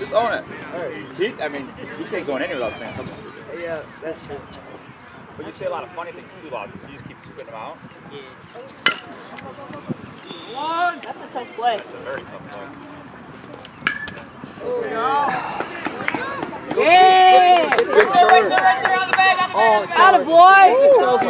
Just own it. He, I mean, he can't go in any without saying something stupid. Yeah, that's true. But you say a lot of funny things too, Lozzie, so you just keep spitting them out. One. That's a tough play. That's a very tough play. Oh, no. Yeah! Good turn. Atta oh, boy!